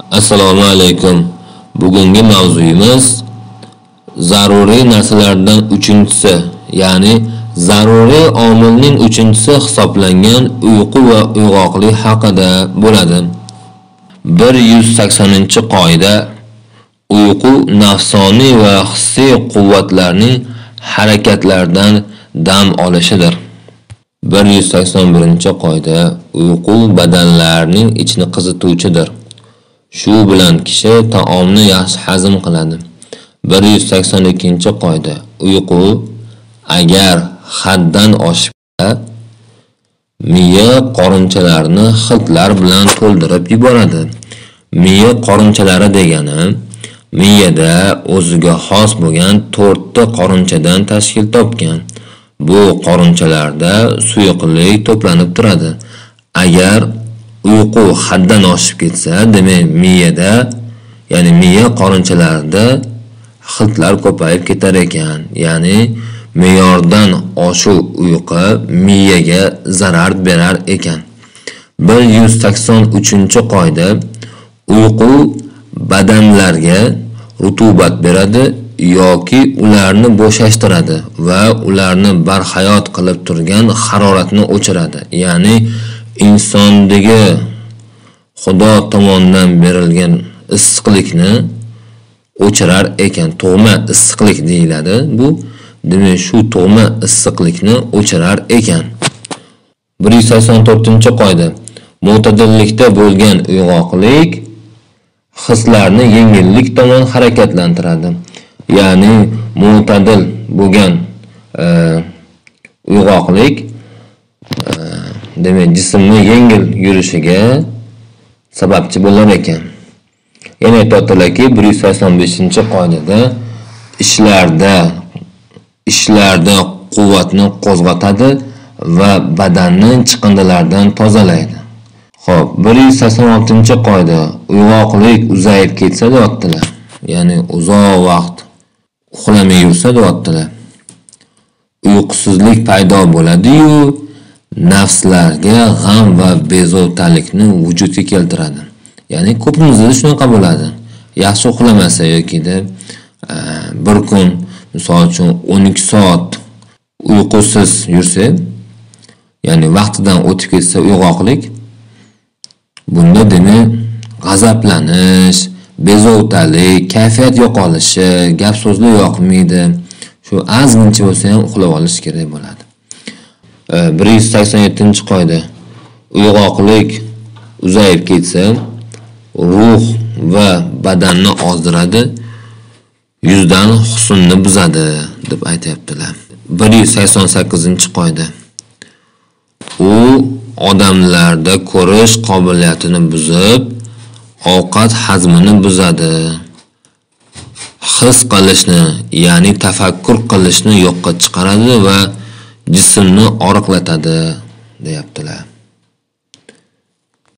Assalomu alaykum. Bugungi mavzuyimiz zaruriy narsalardan uchinchisi, ya'ni zaruriy omilning uchinchisi hisoblangan uyqu va uyg'oqlik haqida bo'ladi. 180-qoida Uyqu nafsoniy va hissiy quvvatlarning harakatlardan dam olishidir. 181-qoida Uyqu badanlarning ichini qizituvchidir. Shu bilan kishi taomni yaxshi hazm qiladi. 182-qoida Uyqu agar haddan oshsa miya qorinchalarini xiltlar bilan to'ldirib yuboradi. Miya qorinchalari degani miyada o'ziga xos bo'lgan 4 ta qorinchadan tashkil topgan. Bu qorinchalarda suyuqlik to'planib turadi. Agar uyqu haddan oshib ketsa, demak miyada, ya'ni miya qorinchalarida xiltlar ko'payib ketar ekan. Ya'ni me'yordan oshuv uyqu miyaga zarar berar ekan. 183-qoida Uyqu badanlarga rutubat beradi yoki ularni bo'shashtiradi va ularni barhayot qilib turgan haroratni o'chiradi. Ya'ni insondagi Xudo tomonidan berilgan issiqlikni o'chirar ekan. Tug'ma issiqlik deyiladi. Bu demak shu tug'ma issiqlikni o'chirar ekan. 184-qoida Mo'tadillikda bo'lgan uyg'oqlik hislarni yengillik tomon harakatlantiradi. Ya'ni mo'tadil bo'lgan e, uyg'oqlik demak jismni yengil yurishiga sababchi bo'lar ekan. Yana aytadilarki 185-qoidada ishlarda ishlarda quvvatni qo'zg'atadi va badanni chiqindilardan tozalaydi. Xo'p, 186-qoida uyg'oqlik uzayib ketsa deyaptilar. Ya'ni uzoq vaqt uxlamay yursa deyaptilar. Uyqusizlik paydo bo'ladi-yu, nafslarga g'am va bezovtalikni vujudga keltiradi. Ya'ni ko'pimizda shunaqa bo'ladi. Yaxshi uxlamasa yoki deb e, bir kun misol uchun 12 soat uyqusiz yursa, ya'ni vaqtidan o'tib ketsa uyg'oqlik bunda demak g'azablanish, bezovtalik, kayfiyat yo'qolishi, gap so'zlar yoqmaydi. Shu ozgincha bo'lsa ham uxlab olish kerak bo'ladi. Э, 187-qoida uyg'oqlik uzayib ketsa, ruh va badanni ozdiradi, yuzdan husnni buzadi deb aytayaptilar. 188-qoida u odamlarda ko'rish qobiliyatini buzib, ovqat hazmini buzadi. His qilishni, ya'ni tafakkur qilishni yo'qqa chiqaradi va jismni oriqlatadi, deyaptilar.